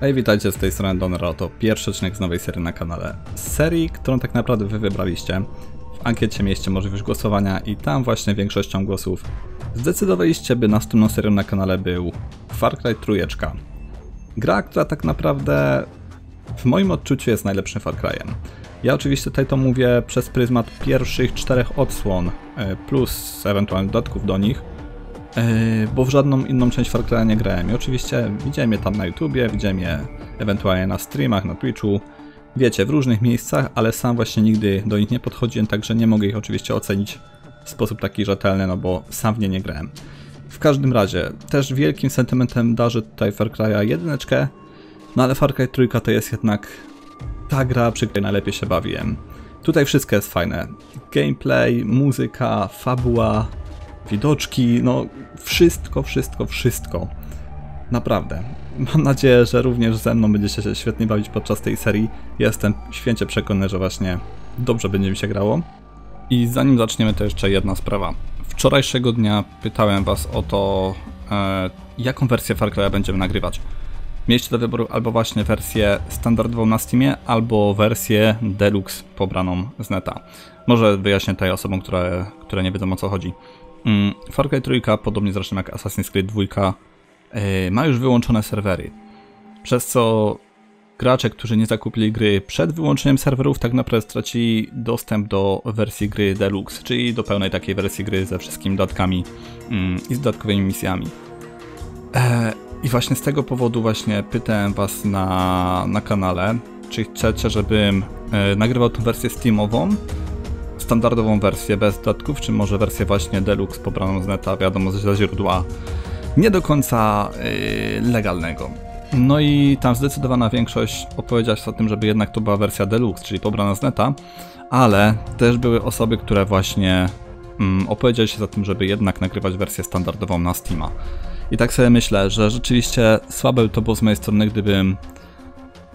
Hej, witajcie z tej strony Donero, to pierwszy odcinek z nowej serii na kanale. Serii, którą tak naprawdę wy wybraliście. W ankiecie mieliście możliwość głosowania i tam właśnie większością głosów zdecydowaliście, by następną serią na kanale był Far Cry Trójeczka. Gra, która tak naprawdę w moim odczuciu jest najlepszym Far Cry'em. Ja oczywiście tutaj to mówię przez pryzmat pierwszych czterech odsłon, e, plus ewentualnych dodatków do nich, bo w żadną inną część Far Cry'a nie grałem. I oczywiście widziałem je tam na YouTubie, widziałem je ewentualnie na streamach, na Twitchu, wiecie, w różnych miejscach, ale sam właśnie nigdy do nich nie podchodziłem, także nie mogę ich oczywiście ocenić w sposób taki rzetelny, no bo sam w nie nie grałem. W każdym razie, też wielkim sentymentem darzę tutaj Far Cry'a jedyneczkę, no ale Far Cry trójka to jest jednak ta gra, przy której najlepiej się bawiłem. Tutaj wszystko jest fajne. Gameplay, muzyka, fabuła, widoczki, no wszystko, wszystko, wszystko. Naprawdę. Mam nadzieję, że również ze mną będziecie się świetnie bawić podczas tej serii. Jestem święcie przekonany, że właśnie dobrze będzie mi się grało. I zanim zaczniemy, to jeszcze jedna sprawa. Wczorajszego dnia pytałem Was o to, e, jaką wersję Far Cry'a będziemy nagrywać. Mieliście do wyboru albo właśnie wersję standardową na Steamie, albo wersję Deluxe pobraną z neta. Może wyjaśnię tutaj osobom, które, które nie wiedzą o co chodzi. Mm, Far Cry 3, podobnie zresztą jak Assassin's Creed 2, yy, ma już wyłączone serwery. Przez co gracze, którzy nie zakupili gry przed wyłączeniem serwerów, tak naprawdę stracili dostęp do wersji gry Deluxe, czyli do pełnej takiej wersji gry ze wszystkimi dodatkami mm, i z dodatkowymi misjami. E, I właśnie z tego powodu właśnie pytałem was na, na kanale, czy chcecie, żebym e, nagrywał tą wersję Steamową, standardową wersję bez dodatków, czy może wersję właśnie Deluxe pobraną z neta, wiadomo, ze źródła nie do końca yy, legalnego. No i tam zdecydowana większość opowiedziała się o tym, żeby jednak to była wersja Deluxe, czyli pobrana z neta, ale też były osoby, które właśnie mm, opowiedziały się za tym, żeby jednak nagrywać wersję standardową na Steama. I tak sobie myślę, że rzeczywiście słabe to było z mojej strony, gdybym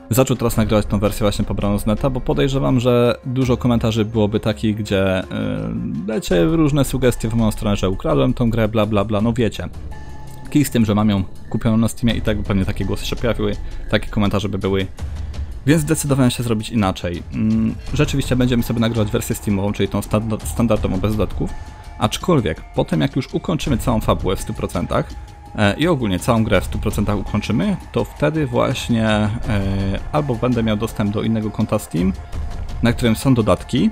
zaczął teraz nagrywać tą wersję właśnie pobraną z neta, bo podejrzewam, że dużo komentarzy byłoby takich, gdzie yy, lecie różne sugestie w moją stronę, że ukradłem tą grę, bla bla bla, no wiecie. Kij z tym, że mam ją kupioną na Steamie i tak by pewnie takie głosy się pojawiły, takie komentarze by były. Więc zdecydowałem się zrobić inaczej. Mm, Rzeczywiście będziemy sobie nagrywać wersję Steamową, czyli tą standa- standardową bez dodatków. Aczkolwiek, potem jak już ukończymy całą fabułę w 100% e, i ogólnie całą grę w 100% ukończymy, to wtedy właśnie e, albo będę miał dostęp do innego konta Steam, na którym są dodatki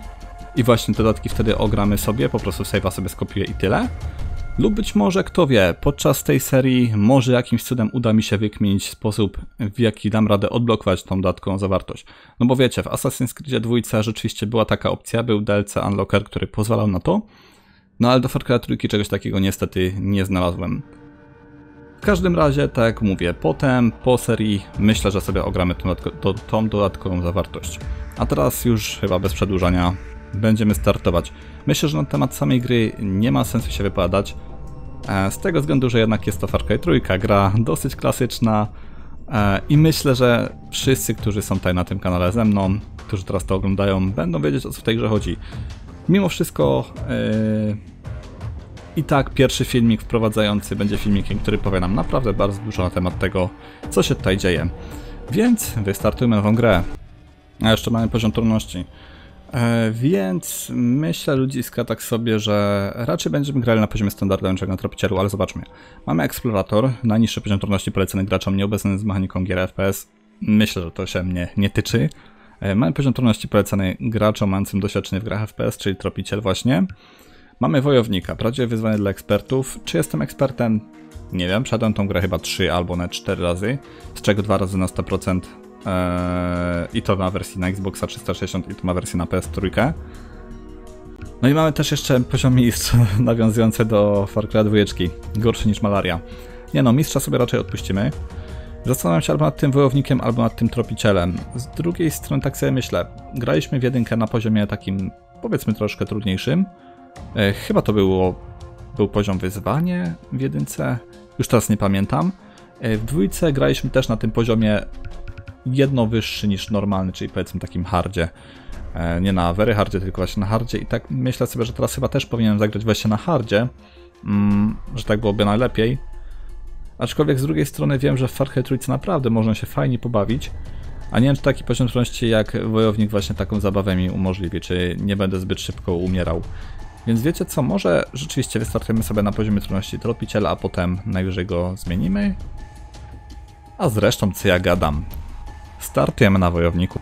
i właśnie dodatki wtedy ogramy sobie, po prostu save'a sobie skopiuję i tyle. Lub być może, kto wie, podczas tej serii może jakimś cudem uda mi się wykminić sposób, w jaki dam radę odblokować tą dodatkową zawartość. No bo wiecie, w Assassin's Creed 2 rzeczywiście była taka opcja, był DLC Unlocker, który pozwalał na to, no ale do Far Cry 3 czegoś takiego niestety nie znalazłem. W każdym razie, tak jak mówię, potem, po serii, myślę, że sobie ogramy tą, dodatko- tą dodatkową zawartość. A teraz już chyba bez przedłużania będziemy startować. Myślę, że na temat samej gry nie ma sensu się wypowiadać. e, Z tego względu, że jednak jest to Far Cry 3, gra dosyć klasyczna e, i myślę, że wszyscy, którzy są tutaj na tym kanale ze mną, którzy teraz to oglądają, będą wiedzieć o co w tej grze chodzi. Mimo wszystko e, i tak pierwszy filmik wprowadzający będzie filmikiem, który powie nam naprawdę bardzo dużo na temat tego, co się tutaj dzieje. Więc wystartujmy nową grę. A jeszcze mamy poziom trudności. E, więc myślę ludziska tak sobie, że raczej będziemy grali na poziomie standardowym, czego na tropicielu, ale zobaczmy. Mamy eksplorator, najniższy poziom trudności polecany graczom nieobecnym z mechaniką gier FPS. Myślę, że to się mnie nie tyczy. E, Mamy poziom trudności polecany graczom mającym doświadczenie w grach FPS, czyli tropiciel właśnie. Mamy wojownika, prawdziwe wyzwanie dla ekspertów. Czy jestem ekspertem? Nie wiem, przeszedłem tą grę chyba 3 albo nawet 4 razy, z czego 2 razy na 100%. Eee, I to ma wersję na Xboxa 360 i to ma wersję na PS3. No i mamy też jeszcze poziom mistrz nawiązujący do Far Cry 2, gorszy niż malaria. Nie no, mistrza sobie raczej odpuścimy. Zastanawiam się albo nad tym wojownikiem, albo nad tym tropicielem. Z drugiej strony tak sobie myślę, graliśmy w jedynkę na poziomie takim, powiedzmy troszkę trudniejszym. E, chyba to było, był poziom wyzwanie w jedynce, już teraz nie pamiętam. E, w dwójce graliśmy też na tym poziomie jedno wyższy niż normalny, czyli powiedzmy takim hardzie. E, Nie na very hardzie, tylko właśnie na hardzie i tak myślę sobie, że teraz chyba też powinienem zagrać właśnie na hardzie, mm, że tak byłoby najlepiej. Aczkolwiek z drugiej strony wiem, że w Far Cry Trójce naprawdę można się fajnie pobawić, a nie wiem, czy taki poziom trudności jak wojownik właśnie taką zabawę mi umożliwi, czy nie będę zbyt szybko umierał. Więc wiecie co, może rzeczywiście wystartujemy sobie na poziomie trudności tropiciela, a potem najwyżej go zmienimy? A zresztą co ja gadam. Startujemy na wojowniku.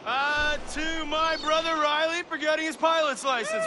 Uh, my brother Riley for getting his pilot's license.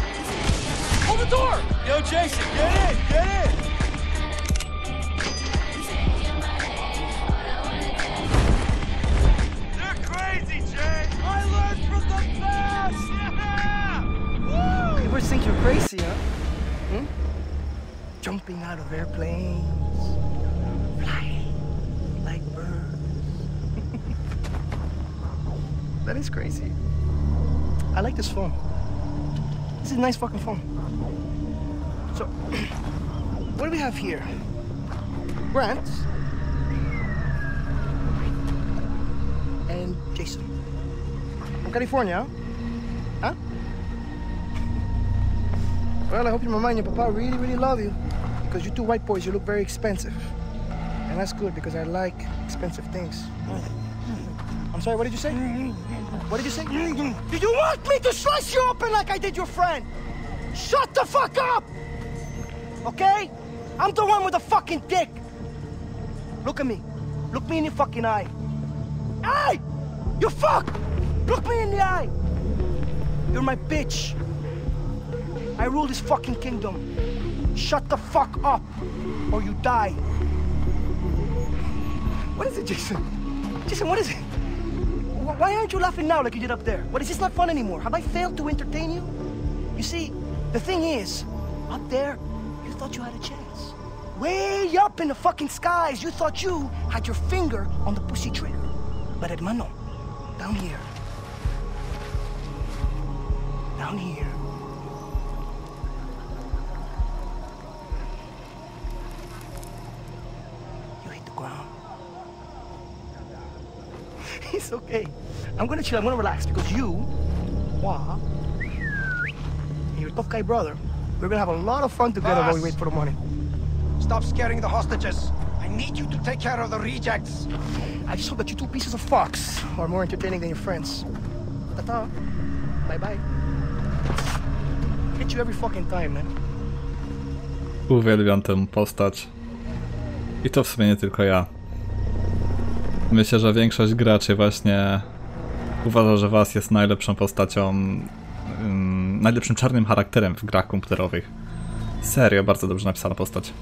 Door! Yo, Jason, get in! Get in! They're crazy, Jay! I learned from the best! Yeah! Woo! Ever think you're crazy, huh? Hmm? Jumping out of airplanes, flying like birds. that is crazy. I like this phone. This is a nice fucking phone. So, what do we have here? Grant and Jason from California, huh? Well, I hope your mama and your papa really, really love you. Because you two white boys, you look very expensive. And that's good because I like expensive things. I'm sorry, what did you say? What did you say? Do you want me to slice you open like I did your friend? Shut the fuck up! Okay? I'm the one with the fucking dick. Look at me. Look me in the fucking eye. Hey! You fuck! Look me in the eye! You're my bitch. I rule this fucking kingdom. Shut the fuck up, or you die. What is it, Jason? Jason, what is it? Why aren't you laughing now like you did up there? What is this not fun anymore? Have I failed to entertain you? You see, the thing is, up there, thought you had a chance. Way up in the fucking skies, you thought you had your finger on the pussy trigger. But hermano, down here, down here, you hit the ground. it's okay. I'm gonna chill. I'm gonna relax because you, Hua, and your tough guy brother, we're gonna have a lot of fun together while we Boss. wait for the morning. Stop scaring the hostages. I need you to take care of the rejects. I just hope that you two pieces of fox are more entertaining than your friends. Ta-ta. Bye-bye. Hit you every fucking time, man. Uwielbiam tę postać. I to w sumie nie tylko ja. Myślę, że większość graczy właśnie uważa, że Was jest najlepszą postacią, najlepszym czarnym charakterem w grach komputerowych. Serio, bardzo dobrze napisana postać.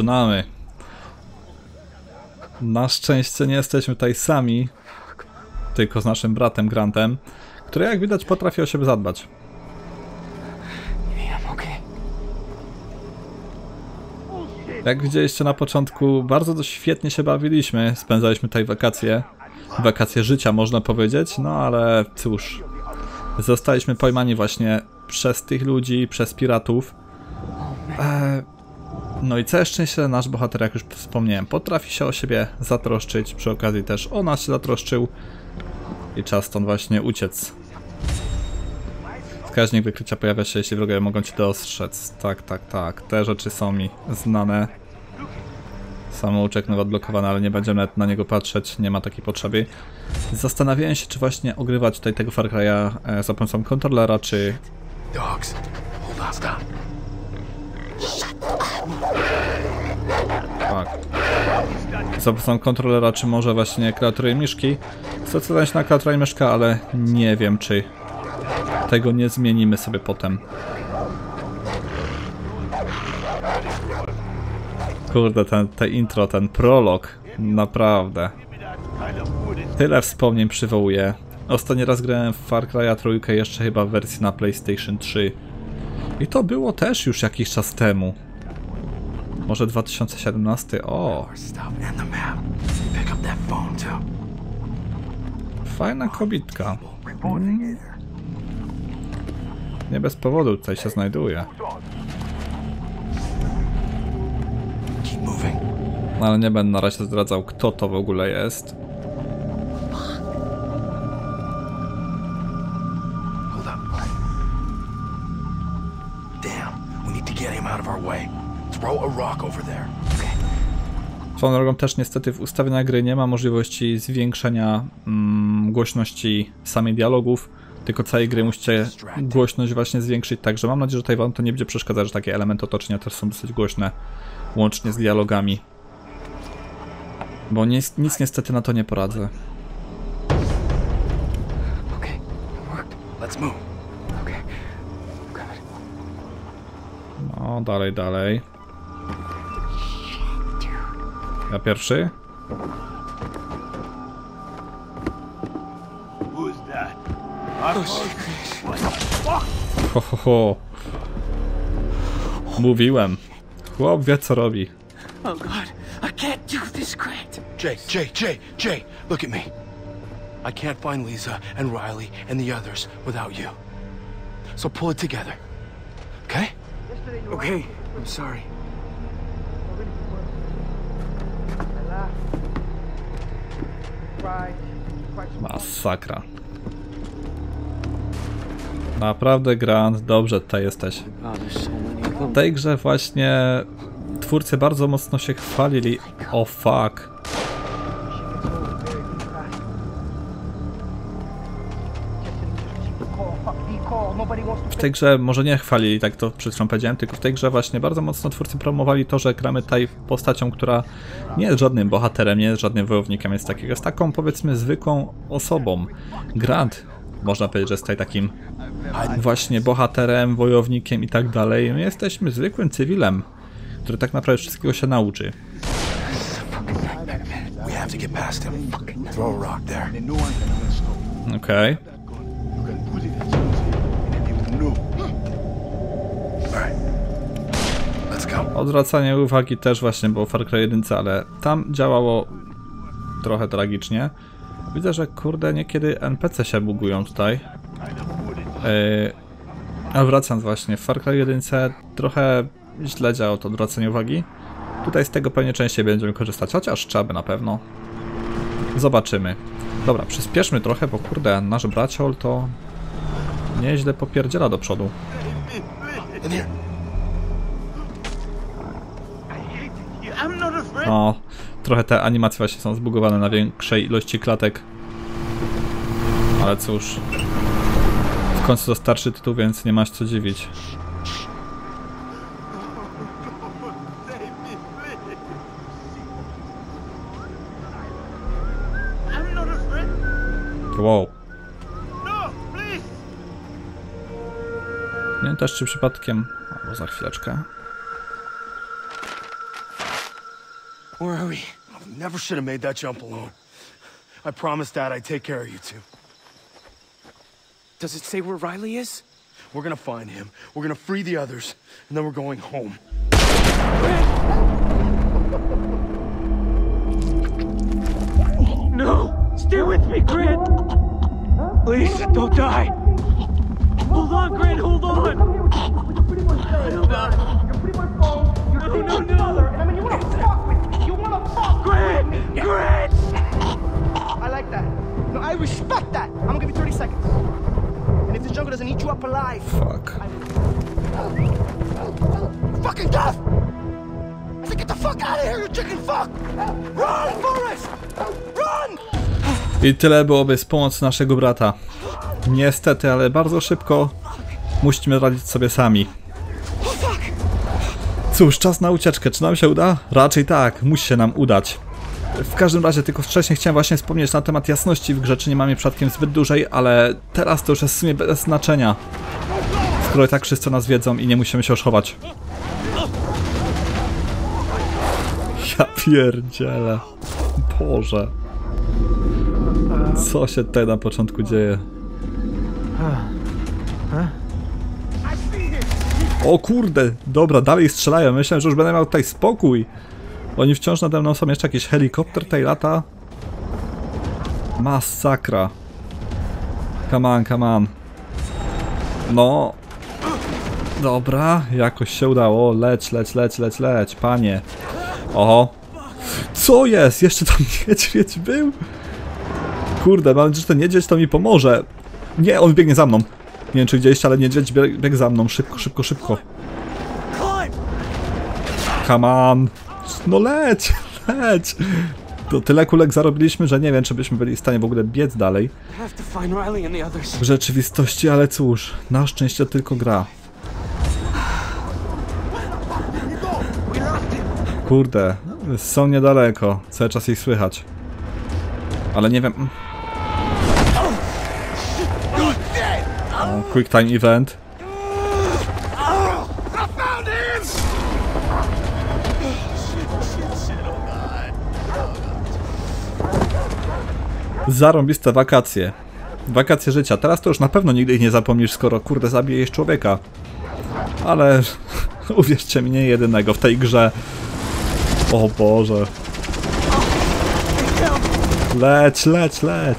Zaczynamy. Na szczęście nie jesteśmy tutaj sami, tylko z naszym bratem Grantem, który jak widać potrafi o siebie zadbać. Jak widzieliście na początku, bardzo świetnie się bawiliśmy. Spędzaliśmy tutaj wakacje. Wakacje życia, można powiedzieć. No ale cóż. Zostaliśmy pojmani właśnie przez tych ludzi, przez piratów. Eee, no i całe szczęście nasz bohater, jak już wspomniałem, potrafi się o siebie zatroszczyć. Przy okazji też o nas się zatroszczył. I czas stąd właśnie uciec. Wskaźnik wykrycia pojawia się, jeśli wrogowie mogą cię dostrzec. Tak, tak, tak. Te rzeczy są mi znane. Samouczek nowy odblokowany, ale nie będziemy na niego patrzeć, nie ma takiej potrzeby. Zastanawiałem się, czy właśnie ogrywać tutaj tego Far Cry'a e, za pomocą kontrolera, czy... Dogs. Hold on, stop. Tak. Za pomocą kontrolera, czy może właśnie klawiatury i myszki. Zdecydowanie się na klawiaturę i myszka, ale nie wiem, czy tego nie zmienimy sobie potem. Kurde, ten, te intro, ten prolog, naprawdę. Tyle wspomnień przywołuje. Ostatni raz grałem w Far Cry'a trójkę jeszcze chyba w wersji na PlayStation 3. I to było też już jakiś czas temu. Może 2017? O, fajna kobitka. Nie bez powodu tutaj się znajduje. No, Ale nie będę na razie zdradzał, kto to w ogóle jest. Swoją drogą też niestety w ustawieniach gry nie ma możliwości zwiększenia mm, głośności samej dialogów, tylko całej gry musicie głośność właśnie zwiększyć, także mam nadzieję, że tutaj wam to nie będzie przeszkadzać, że takie elementy otoczenia też są dosyć głośne, łącznie z dialogami. Bo nic, nic niestety na to nie poradzę. No, dalej, dalej. Ja pierwszy? Who's that? Ho, ho, ho. Mówiłem. Chłop wie co robi. Oh God, I can't do this, Grant. Jay, Jay, Jay, Jay, look at me. I can't find Lisa and Riley and the others without you. So pull it together. Okay? Okay, I'm sorry. Masakra. Naprawdę, Grant, dobrze tutaj jesteś. Oh. W tej grze właśnie twórcy bardzo mocno się chwalili. O fuck. Tej grze może nie chwalili, tak to przed chwilą powiedziałem, tylko w tej grze właśnie bardzo mocno twórcy promowali to, że gramy tutaj postacią, która nie jest żadnym bohaterem, nie jest żadnym wojownikiem, jest takiego, jest taką powiedzmy zwykłą osobą. Grant, można powiedzieć, że jest tutaj takim właśnie bohaterem, wojownikiem i tak dalej. My jesteśmy zwykłym cywilem, który tak naprawdę wszystkiego się nauczy. We have Odwracanie uwagi też właśnie było Far Cry 1, ale tam działało trochę tragicznie. Widzę, że kurde niekiedy NPC się bugują tutaj. Yy, a wracając właśnie, w Far Cry 1 trochę źle działało to odwracanie uwagi. Tutaj z tego pewnie częściej będziemy korzystać, chociaż trzeba by na pewno. Zobaczymy. Dobra, przyspieszmy trochę, bo kurde, nasz braciol to nieźle popierdziela do przodu. No, trochę te animacje właśnie są zbugowane na większej ilości klatek. Ale cóż. W końcu to starszy tytuł, więc nie masz co dziwić. Wow. Nie też czy przypadkiem... Albo za chwileczkę. Where are we? I never should have made that jump alone. I promised Dad I'd take care of you two. Does it say where Riley is? We're gonna find him, we're gonna free the others, and then we're going home. No! Stay with me, Grant! Please, don't die! Hold on, Grant, hold on! You're pretty much dead. You're pretty much. You're no, no. I mean, you wanna Grant! I like that. No, I respect that. I'm gonna give you 30 seconds. And if this jungle doesn't eat you up alive, Fuck. fucking death! I said, get the fuck out of here, you chicken fuck! Run, Forrest! Run! I tyle byłoby z pomocą naszego brata. Niestety, ale bardzo szybko musimy radzić sobie sami. Cóż, czas na ucieczkę. Czy nam się uda? Raczej tak, musi się nam udać. W każdym razie, tylko wcześniej chciałem właśnie wspomnieć na temat jasności w grze, czy nie mamy przypadkiem zbyt dużej, ale teraz to już jest w sumie bez znaczenia. Skoro tak wszyscy nas wiedzą i nie musimy się chować. Ja pierdzielę. Boże. Co się tutaj na początku dzieje? O kurde, dobra, dalej strzelają. Myślałem, że już będę miał tutaj spokój. Oni wciąż nade mną są jeszcze jakiś helikopter tej lata. Masakra. Come on, come on. No. Dobra, jakoś się udało. Leć, leć, leć, leć, leć, panie. Oho. Co jest? Jeszcze tam niedźwiedź był? Kurde, mam nadzieję, że ten niedźwiedź to mi pomoże. Nie, on biegnie za mną. Nie wiem, czy widzieliście, ale niedźwiedź bieg, biegł za mną. Szybko, szybko, szybko. Come on. No leć, leć. To tyle kulek zarobiliśmy, że nie wiem, czy byśmy byli w stanie w ogóle biec dalej w rzeczywistości, ale cóż, na szczęście tylko gra. Kurde, są niedaleko, cały czas ich słychać. Ale nie wiem... O, quick time event. Zarąbiste wakacje. Wakacje życia. Teraz to już na pewno nigdy ich nie zapomnisz, skoro kurde zabijesz człowieka. Ale uwierzcie mi, nie jedynego w tej grze. O Boże. Leć, leć, leć.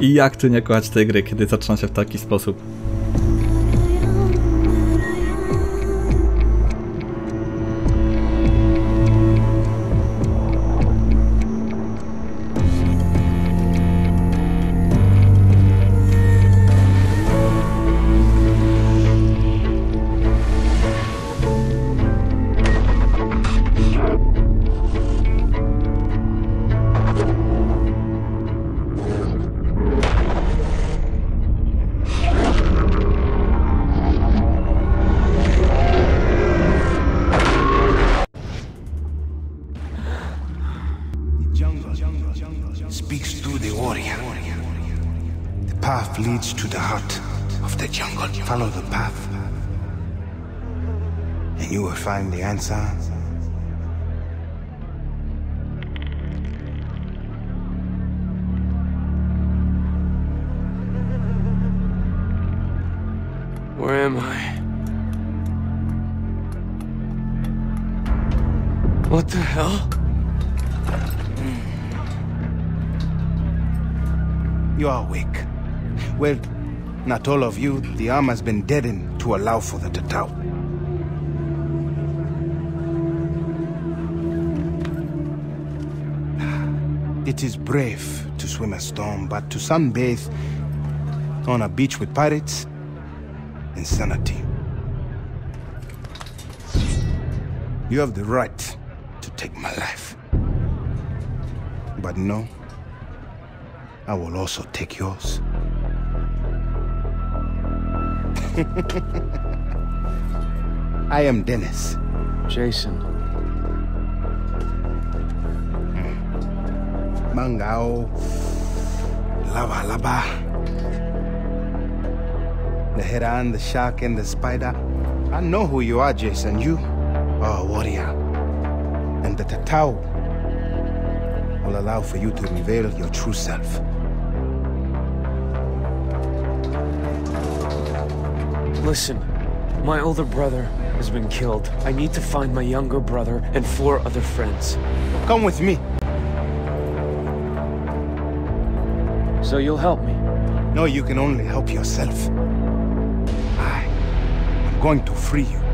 I jak ty nie kochać tej gry, kiedy zaczyna się w taki sposób? Speaks through the warrior. The path leads to the heart of the jungle. Follow the path, and you will find the answer. Where am I? What the hell? You are awake. Well, not all of you. The arm has been deadened to allow for the Tatao. It is brave to swim a storm, but to sunbathe on a beach with pirates, insanity. You have the right to take my life. But no, I will also take yours. I am Dennis. Jason. Mangao. Lava lava. The heron, the shark, and the spider. I know who you are, Jason. You are a warrior. And the Tatao will allow for you to reveal your true self. Listen, my older brother has been killed. I need to find my younger brother and four other friends. Come with me. So you'll help me? No, you can only help yourself. I am going to free you.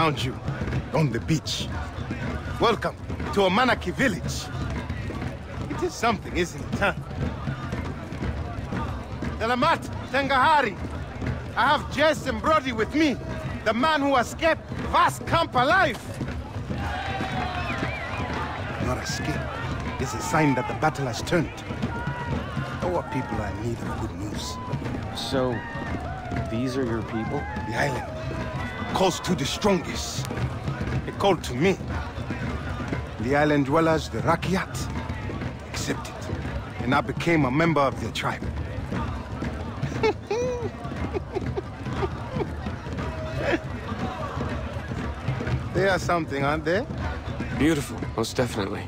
Found you on the beach. Welcome to Amanaki village. It is something, isn't it, huh? Delamat, Tengahari. I have Jess and Brody with me. The man who escaped Vast Camp alive. Your escape is a sign that the battle has turned. Our people are in need of good news. So, these are your people? The island calls to the strongest. It called to me. The island dwellers, the Rakiat, accepted. And I became a member of their tribe. they are something, aren't they? Beautiful, most definitely.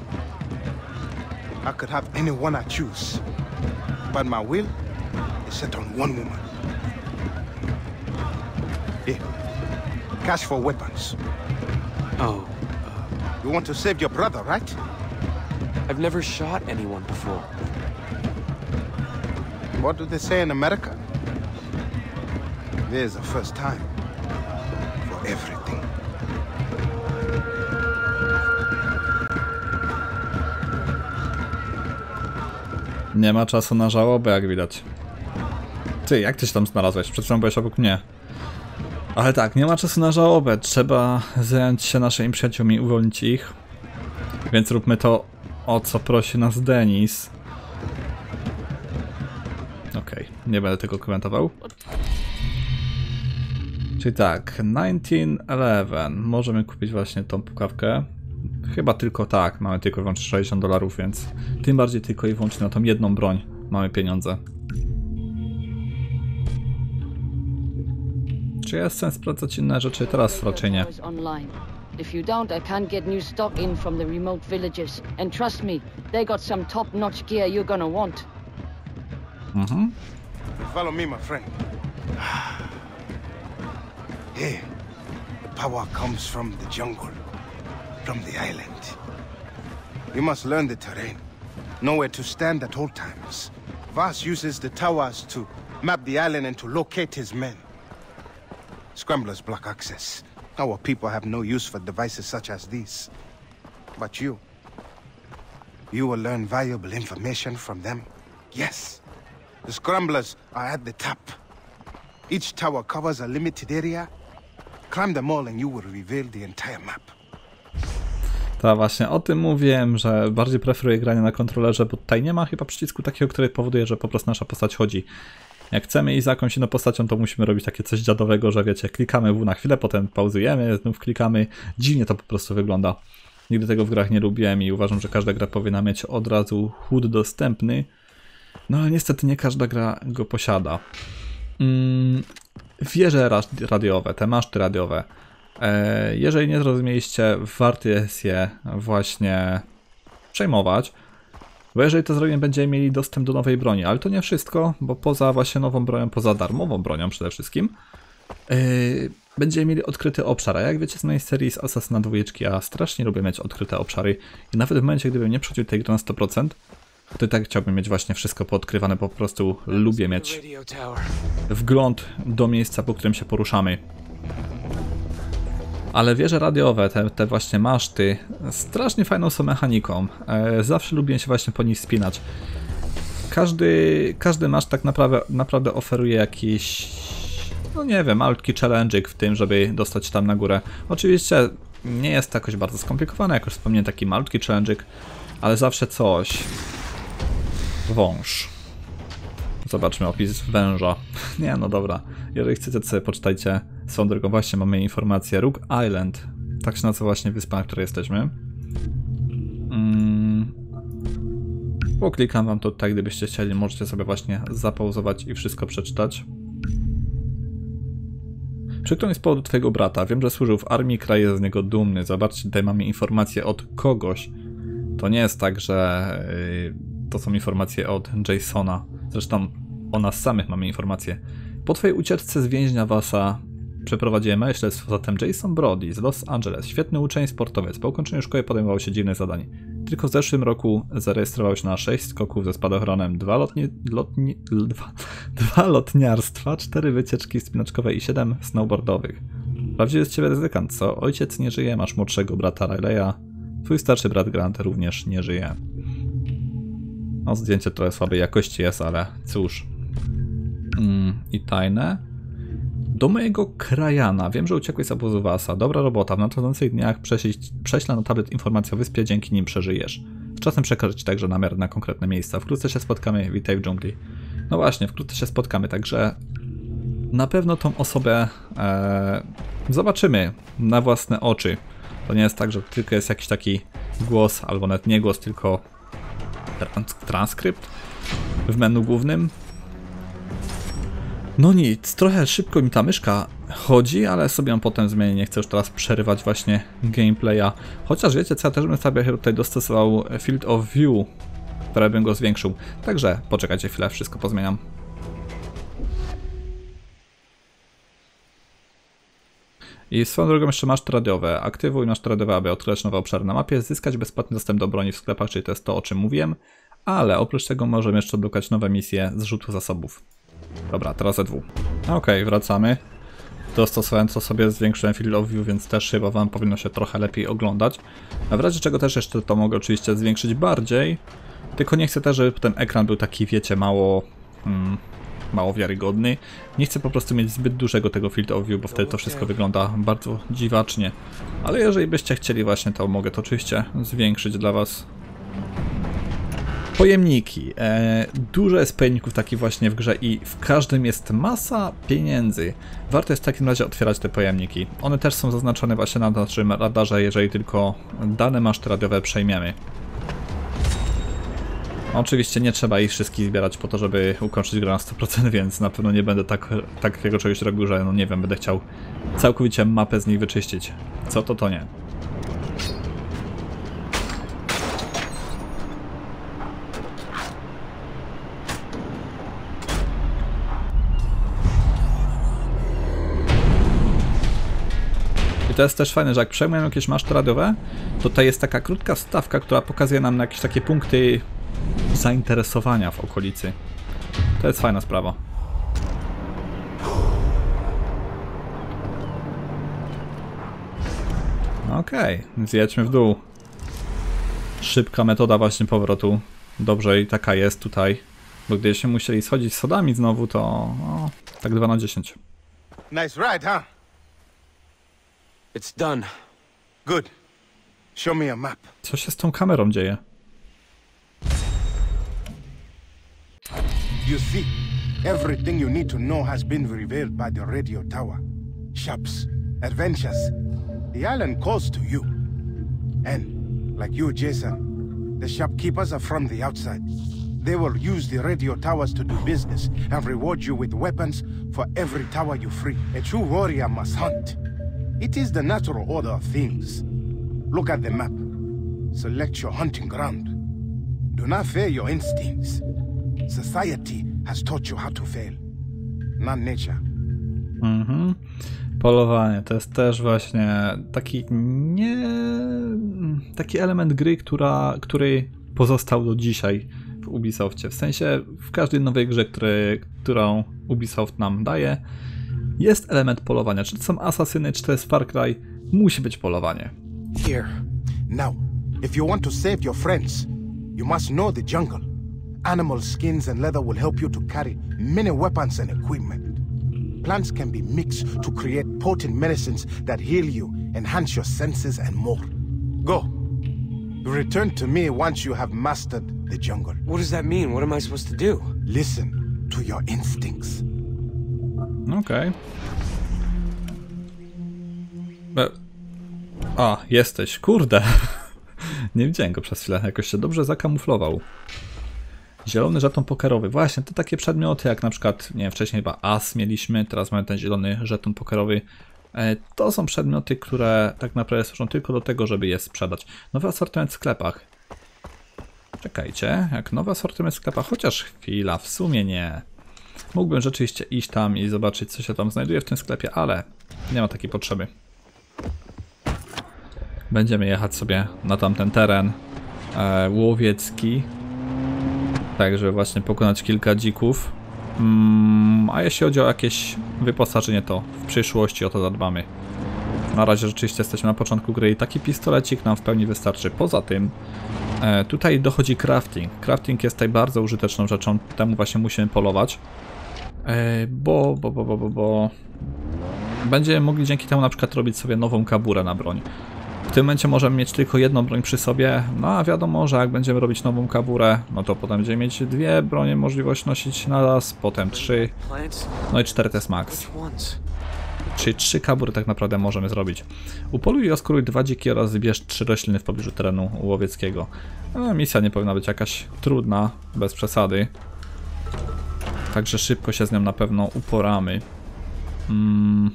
I could have anyone I choose. But my will is set on one woman. Cash for weapons. Oh, You want to save your brother, right? I've never shot anyone before. What do they say in America? There's a first time for everything. Nie ma czasu na żałobę, jak widać. Ty, jak ty się tam znalazłeś? Przed chwilą byłeś obok mnie. Ale tak, nie ma czasu na żałobę. Trzeba zająć się naszymi przyjaciółmi, uwolnić ich. Więc róbmy to, o co prosi nas Denis. Okej, nie będę tego komentował. Czyli tak, 1911. Możemy kupić właśnie tą pukawkę. Chyba tylko tak, mamy tylko i wyłącznie 60 dolarów, więc tym bardziej tylko i wyłącznie na tą jedną broń mamy pieniądze. Czy jest sens sprawdzać inne rzeczy? Teraz raczej nie. If you don't, I can't get new stock in from the remote villages. And trust me, they got some top-notch gear you're gonna want. Mhm. Follow me, my friend. Here, the power comes from the jungle, from the island. You must learn the terrain, know where to stand at all times. Vas uses the towers to map the island and to locate his men. Scramblers block access. Our people have no use for devices such as these. But you, you will learn valuable information from them. Yes. The scramblers are at the top. Each tower covers a limited area. Climb them all and you will reveal the entire map. To właśnie o tym mówiłem, że bardziej preferuję granie na kontrolerze, bo tutaj nie ma chyba przycisku takiego, który powoduje, że po prostu nasza postać chodzi. Jak chcemy iść za jakąś inną postacią, to musimy robić takie coś dziadowego, że wiecie, klikamy W na chwilę, potem pauzujemy, znów klikamy. Dziwnie to po prostu wygląda. Nigdy tego w grach nie lubiłem i uważam, że każda gra powinna mieć od razu HUD dostępny. No ale niestety nie każda gra go posiada. Mm, wieże ra- radiowe, te maszty radiowe. E, jeżeli nie zrozumieliście, warto jest je właśnie przejmować. Bo jeżeli to zrobimy, będziemy mieli dostęp do nowej broni, ale to nie wszystko, bo poza właśnie nową bronią, poza darmową bronią przede wszystkim, yy, będziemy mieli odkryty obszar. A jak wiecie z mojej serii z Assassina 2, ja strasznie lubię mieć odkryte obszary i nawet w momencie, gdybym nie przechodził tej gry na 100%, to i tak chciałbym mieć właśnie wszystko poodkrywane, po prostu lubię mieć wgląd do miejsca, po którym się poruszamy. Ale wieże radiowe, te, te właśnie maszty, strasznie fajną są mechaniką. E, zawsze lubię się właśnie po nich spinać. Każdy, każdy maszt tak naprawdę, naprawdę oferuje jakiś, no nie wiem, malutki challenge'ik w tym, żeby dostać tam na górę. Oczywiście nie jest to jakoś bardzo skomplikowane, jak już wspomniałem, taki malutki challenge'ik, ale zawsze coś. Wąż. Zobaczmy opis węża. Nie, no dobra. Jeżeli chcecie, sobie poczytajcie. Swoją drogą właśnie mamy informację. Rook Island. Tak się nazywa właśnie wyspa, na której jesteśmy. Mm. Poklikam wam tutaj, gdybyście chcieli. Możecie sobie właśnie zapauzować i wszystko przeczytać. Przykro mi z powodu twojego brata. Wiem, że służył w armii, kraj jest z niego dumny. Zobaczcie, tutaj mamy informacje od kogoś. To nie jest tak, że yy, to są informacje od Jasona. Zresztą o nas samych mamy informacje. Po twojej ucieczce z więźnia Wasa przeprowadziłem śledztwo, zatem Jason Brody z Los Angeles, świetny uczeń, sportowiec. Po ukończeniu szkoły podejmował się dziwnych zadań. Tylko w zeszłym roku zarejestrował się na 6 skoków ze spadochronem, 2 lotni, lotni, dwa, dwa lotniarstwa, 4 wycieczki spinaczkowe i 7 snowboardowych. Prawdziwy jest ciebie ryzykant, co? Ojciec nie żyje, masz młodszego brata Rileya, twój starszy brat Grant również nie żyje. No, zdjęcie trochę słabej jakości jest, ale cóż. Mm, I tajne. Do mojego krajana. Wiem, że uciekłeś z obozu Wasa. Dobra robota. W nadchodzących dniach prześlę na tablet informację o wyspie, dzięki nim przeżyjesz. Z czasem przekażę ci także namiar na konkretne miejsca. Wkrótce się spotkamy. Witaj w dżungli. No właśnie, wkrótce się spotkamy, także na pewno tą osobę e, zobaczymy na własne oczy. To nie jest tak, że tylko jest jakiś taki głos, albo nawet nie głos, tylko trans transkrypt w menu głównym. No nic, trochę szybko mi ta myszka chodzi, ale sobie ją potem zmienię, nie chcę już teraz przerywać właśnie gameplaya. Chociaż wiecie co, ja też bym sobie tutaj dostosował Field of View, które bym go zwiększył. Także poczekajcie chwilę, wszystko pozmieniam. I swoją drogą jeszcze masz radiowe. Aktywuj masz radiowe, aby odkryć nowe obszary na mapie, zyskać bezpłatny dostęp do broni w sklepach, czyli to jest to, o czym mówiłem. Ale oprócz tego możemy jeszcze odblokać nowe misje z rzutu zasobów. Dobra, teraz E2. Okej, wracamy. Dostosowałem to sobie, zwiększyłem field of view, więc też chyba wam powinno się trochę lepiej oglądać. A w razie czego też jeszcze to mogę oczywiście zwiększyć bardziej. Tylko nie chcę też, żeby ten ekran był taki, wiecie, mało... Mm, mało wiarygodny. Nie chcę po prostu mieć zbyt dużego tego field of view, bo wtedy to wszystko wygląda bardzo dziwacznie. Ale jeżeli byście chcieli właśnie, to mogę to oczywiście zwiększyć dla was. Pojemniki. E, dużo jest pojemników takich właśnie w grze i w każdym jest masa pieniędzy. Warto jest w takim razie otwierać te pojemniki. One też są zaznaczone właśnie na naszym radarze, jeżeli tylko dane maszty radiowe przejmiemy. Oczywiście nie trzeba ich wszystkich zbierać po to, żeby ukończyć grę na 100%, więc na pewno nie będę tak, takiego czegoś robił, że no nie wiem, będę chciał całkowicie mapę z nich wyczyścić. Co to, to nie. I to jest też fajne, że jak przejmujemy jakieś maszty radiowe, to tutaj jest taka krótka wstawka, która pokazuje nam jakieś takie punkty zainteresowania w okolicy. To jest fajna sprawa. Okej, okay, w dół. Szybka metoda właśnie powrotu. Dobrze i taka jest tutaj. Bo gdybyśmy musieli schodzić schodami znowu, to no, tak 2 na 10. Nice ride, huh? It's done. Good. Show me a map. Co się z tą kamerą dzieje? You see, everything you need to know has been revealed by the radio tower. Shops, adventures. The island calls to you. And, like you, Jason, the shopkeepers are from the outside. They will use the radio towers to do business and reward you with weapons for every tower you free. A true warrior must hunt. It is the natural order of things. Look at the map. Select your hunting ground. Do not fear your instincts. Society has taught you how to fail, not nature. Mhm. Polowanie to jest też właśnie taki nie. taki element gry, która, który pozostał do dzisiaj w Ubisoftie. W sensie w każdej nowej grze, który, którą Ubisoft nam daje, jest element polowania. Czy to są asasyny, czy to jest Far Cry, musi być polowanie. Here. Now, if you want to save your friends, you must know the jungle. Animal skins and leather will help you to carry many weapons and equipment. Plants can be mixed to create potent medicines that heal you, enhance your senses, and more. Go. Return to me once you have mastered the jungle. What does that mean? What am I supposed to do? Listen to your instincts. Okej. Okay. A, jesteś, kurde. Nie widziałem go przez chwilę, jakoś się dobrze zakamuflował. Zielony żeton pokerowy. Właśnie, to takie przedmioty, jak na przykład, nie wiem, wcześniej chyba as mieliśmy, teraz mamy ten zielony żeton pokerowy. E, To są przedmioty, które tak naprawdę służą tylko do tego, żeby je sprzedać. Nowy asortyment w sklepach. Czekajcie, jak nowy asortyment w sklepach, chociaż chwila, w sumie nie. Mógłbym rzeczywiście iść tam i zobaczyć, co się tam znajduje w tym sklepie, ale nie ma takiej potrzeby. Będziemy jechać sobie na tamten teren e, łowiecki, tak żeby właśnie pokonać kilka dzików. Mm, a jeśli chodzi o jakieś wyposażenie, to w przyszłości o to zadbamy. Na razie rzeczywiście jesteśmy na początku gry i taki pistolecik nam w pełni wystarczy. Poza tym e, tutaj dochodzi crafting. Crafting jest tutaj bardzo użyteczną rzeczą, temu właśnie musimy polować. E, bo, bo, bo, bo, bo, bo będziemy mogli dzięki temu na przykład robić sobie nową kaburę na broń. W tym momencie możemy mieć tylko jedną broń przy sobie, no a wiadomo, że jak będziemy robić nową kaburę, no to potem będziemy mieć dwie bronie możliwość nosić na raz, potem trzy, no i cztery to jest max. Czyli trzy kabury tak naprawdę możemy zrobić. Upoluj i oskuruj dwa dziki oraz wybierz trzy rośliny w pobliżu terenu łowieckiego. No, misja nie powinna być jakaś trudna, bez przesady. Także szybko się z nią na pewno uporamy. Mm.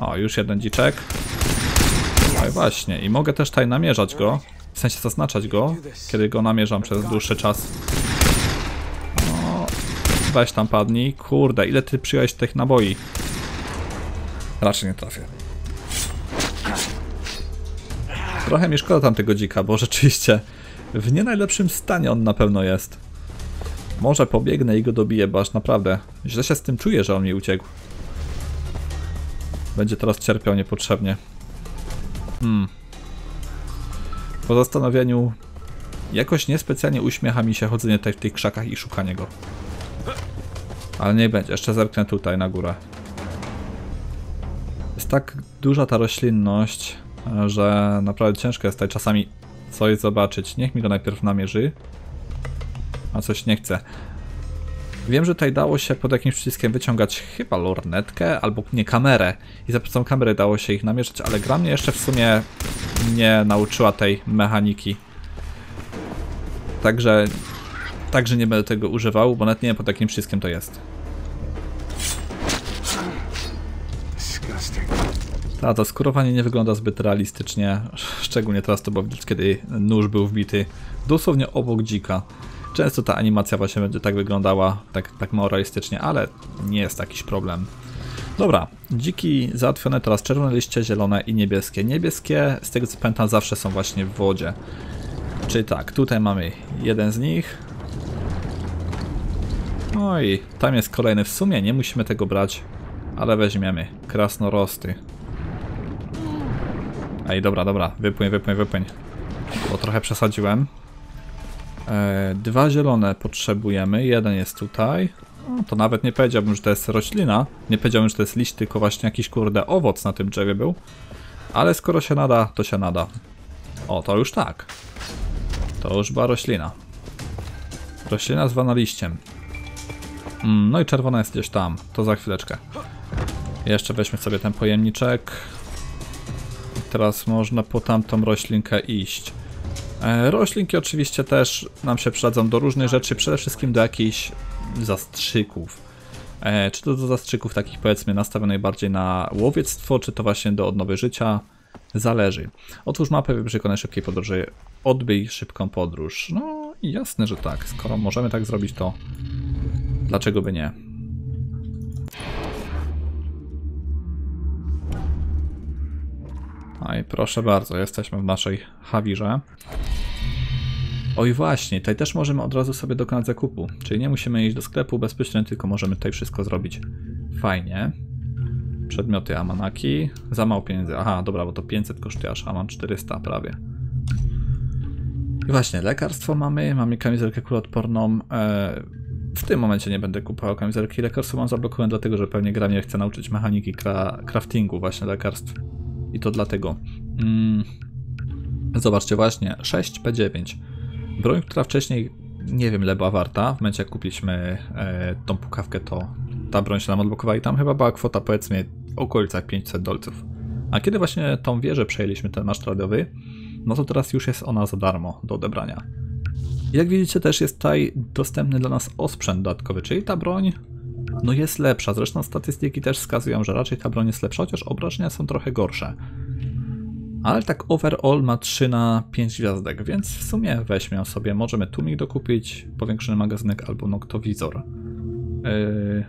O, już jeden dziczek. No i właśnie, i mogę też tutaj namierzać go. W sensie zaznaczać go, kiedy go namierzam przez dłuższy czas. No, weź tam padnij. Kurde, ile ty przyjąłeś tych naboi? Raczej nie trafię. Trochę mi szkoda tamtego dzika, bo rzeczywiście w nie najlepszym stanie on na pewno jest. Może pobiegnę i go dobiję, bo aż naprawdę źle się z tym czuję, że on mi uciekł. Będzie teraz cierpiał niepotrzebnie. Hmm. Po zastanowieniu jakoś niespecjalnie uśmiecha mi się chodzenie tutaj w tych krzakach i szukanie go. Ale nie będzie, jeszcze zerknę tutaj na górę. Jest tak duża ta roślinność, że naprawdę ciężko jest tutaj czasami coś zobaczyć. Niech mi go najpierw namierzy. A coś nie chce. Wiem, że tutaj dało się pod jakimś przyciskiem wyciągać chyba lornetkę, albo nie, kamerę. I za pomocą kamery dało się ich namierzyć, ale gra mnie jeszcze w sumie nie nauczyła tej mechaniki. Także, także nie będę tego używał, bo nawet nie wiem pod jakim przyciskiem to jest. Ta, to skurowanie nie wygląda zbyt realistycznie, szczególnie teraz to było widać, kiedy nóż był wbity dosłownie obok dzika. Często ta animacja właśnie będzie tak wyglądała, tak, tak mało realistycznie, ale nie jest jakiś problem. Dobra, dziki załatwione, teraz czerwone liście, zielone i niebieskie. Niebieskie, z tego co pamiętam, zawsze są właśnie w wodzie. Czyli tak, tutaj mamy jeden z nich. No i tam jest kolejny. W sumie nie musimy tego brać, ale weźmiemy. Krasnorosty. Ej, dobra, dobra, wypłyń, wypłyń, wypłyń. Bo trochę przesadziłem. E, dwa zielone potrzebujemy, jeden jest tutaj. No, to nawet nie powiedziałbym, że to jest roślina. Nie powiedziałbym, że to jest liść, tylko właśnie jakiś kurde owoc na tym drzewie był. Ale skoro się nada, to się nada. O, to już tak. To już była roślina. Roślina zwana liściem. Mm, no i czerwona jest gdzieś tam. To za chwileczkę. Jeszcze weźmy sobie ten pojemniczek. Teraz można po tamtą roślinkę iść. E, roślinki oczywiście też nam się przydadzą do różnych rzeczy, przede wszystkim do jakichś zastrzyków. E, czy to do zastrzyków takich powiedzmy nastawionych bardziej na łowiectwo, czy to właśnie do odnowy życia, zależy. Otwórz mapę, wybierz szybkiej podróży, odbyj szybką podróż. No jasne, że tak. Skoro możemy tak zrobić, to dlaczego by nie? No i proszę bardzo, jesteśmy w naszej Hawirze. Oj właśnie, tutaj też możemy od razu sobie dokonać zakupu. Czyli nie musimy iść do sklepu bezpośrednio, tylko możemy tutaj wszystko zrobić. Fajnie. Przedmioty Amanaki. Za mało pieniędzy. Aha, dobra, bo to 500 kosztuje aż, a mam 400 prawie. I właśnie, lekarstwo mamy, mamy kamizelkę kuloodporną. E, w tym momencie nie będę kupował kamizelki. Lekarstwo mam zablokowane dlatego, że pewnie gra mnie chce nauczyć mechaniki craftingu właśnie lekarstw. I to dlatego. Mm. Zobaczcie właśnie, 6P9. Broń, która wcześniej nie wiem ile była warta. W momencie jak kupiliśmy e, tą pukawkę, to ta broń się nam odblokowała i tam chyba była kwota powiedzmy w okolicach 500 dolców. A kiedy właśnie tą wieżę przejęliśmy, ten maszt radiowy, no to teraz już jest ona za darmo do odebrania. Jak widzicie też jest tutaj dostępny dla nas osprzęt dodatkowy, czyli ta broń no jest lepsza. Zresztą statystyki też wskazują, że raczej ta broń jest lepsza, chociaż obrażenia są trochę gorsze. Ale tak overall ma 3 na 5 gwiazdek, więc w sumie weźmy sobie. Możemy tłumik dokupić, powiększony magazynek albo noktowizor. Yy...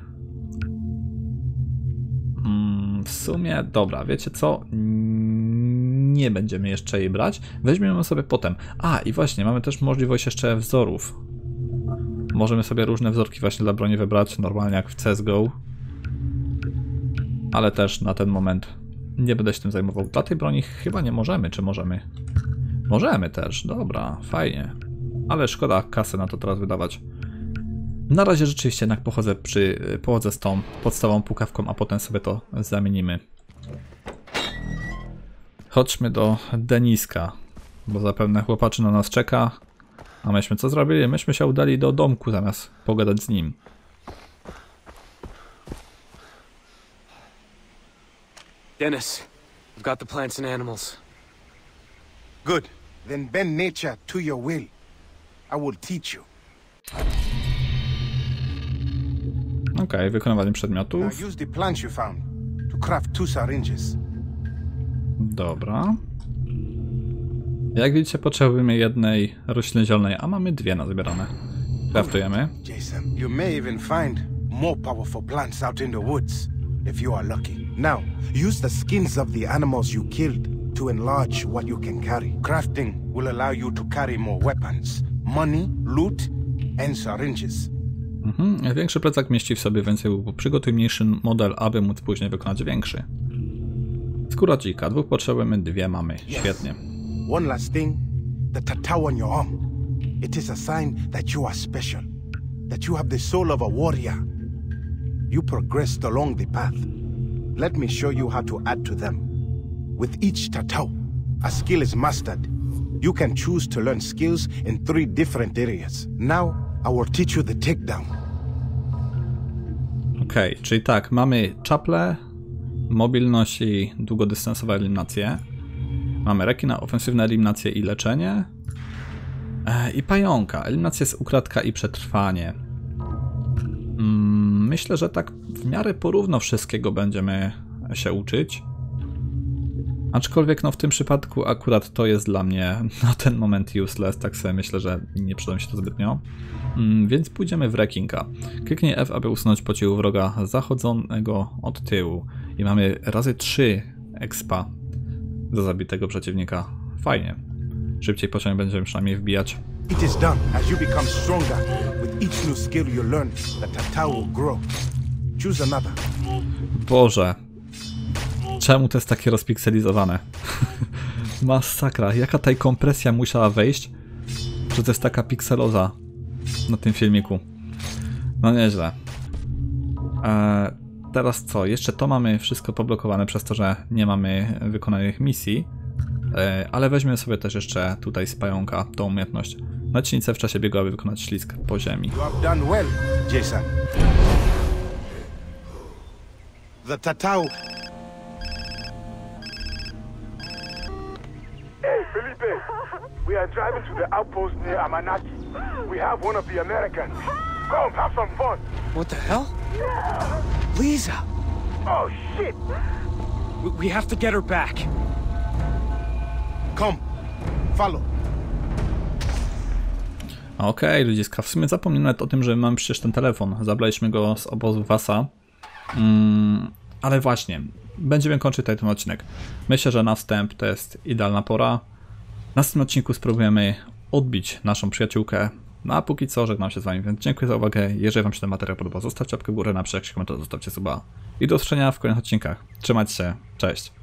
Mm, w sumie, dobra, wiecie co? Nie będziemy jeszcze jej brać. Weźmiemy sobie potem. A, i właśnie, mamy też możliwość jeszcze wzorów. Możemy sobie różne wzorki właśnie dla broni wybrać, normalnie jak w CSGO. Ale też na ten moment nie będę się tym zajmował. Dla tej broni chyba nie możemy, czy możemy? Możemy też, dobra, fajnie. Ale szkoda kasy na to teraz wydawać. Na razie rzeczywiście jednak pochodzę, przy, pochodzę z tą podstawową pukawką, a potem sobie to zamienimy. Chodźmy do Deniska, bo zapewne chłopaczy na nas czeka. A myśmy co zrobili? Myśmy się udali do domku zamiast pogadać z nim. Dennis, I've got the plants and animals. Good. Then bend nature to your will. I will teach you. Okej, wykonywanie Now przedmiotów. use the plants you found to craft two syringes. Dobra. Jak widzicie, potrzebujemy jednej rośliny zielonej, a mamy dwie nazbierane. Craftujemy. Jason, you may even find more powerful plants out in the woods if you are lucky. Now, use the skins of the animals you killed to enlarge what you can carry. Crafting will allow you to carry more weapons, money, loot, and syringes. Mhm. Większy plecak mieści w sobie więcej łuku. Przygotuj mniejszy model, aby móc później wykonać większy. Skóra dzika. Dwóch potrzebujemy, dwie mamy. Świetnie. One last thing the tattoo on your arm. It is a sign that you are special, that you have the soul of a warrior. You progressed along the path. Let me show you how to add to them. With each tattoo, a skill is mastered. You can choose to learn skills in three different areas. Now, I will teach you the takedown. Okej, czyli tak, mamy czaple, mobilność i długodystansowe eliminacje. Mamy rekina, ofensywne eliminacje i leczenie. E, I pająka. Eliminacja jest ukradka i przetrwanie. Mm, myślę, że tak w miarę porówno wszystkiego będziemy się uczyć. Aczkolwiek no w tym przypadku akurat to jest dla mnie na ten moment useless, tak sobie myślę, że nie przyda mi się to zbytnio. Mm, więc pójdziemy w Rekinga. Kliknij F, aby usunąć pocił wroga zachodzącego od tyłu. I mamy razy 3 expa za zabitego przeciwnika. Fajnie. Szybciej pociąg będziemy przynajmniej wbijać. It is done as you become stronger. With each new skill you learn, the will grow. Choose another. Boże. Czemu to jest takie rozpikselizowane? Masakra. Jaka tutaj kompresja musiała wejść, że to jest taka pikseloza na tym filmiku. No nieźle. Eee, teraz co? Jeszcze to mamy wszystko poblokowane przez to, że nie mamy wykonanych misji. Eee, ale weźmiemy sobie też jeszcze tutaj z pająka tą umiejętność. Naciśnijcie w czasie biegu, aby wykonać ślizg po ziemi. Well, Jason. The tattoo. Hey, Felipe. We are driving to the outpost near Amanaki. We have one of the Americans. Come, have some fun. What the hell? Lisa! Oh, shit. We, we have to get her back. Come, follow. Okej, ludziska, w sumie zapomniałem nawet o tym, że mam przecież ten telefon. Zabraliśmy go z obozu Wasa. Mm, ale właśnie, będziemy kończyć tutaj ten odcinek. Myślę, że na wstęp to jest idealna pora. W następnym odcinku spróbujemy odbić naszą przyjaciółkę. No a póki co żegnam się z wami, więc dziękuję za uwagę. Jeżeli wam się ten materiał podobał, zostawcie łapkę w górę, napiszcie jakiś komentarz, zostawcie suba. I do usłyszenia w kolejnych odcinkach. Trzymajcie się, cześć.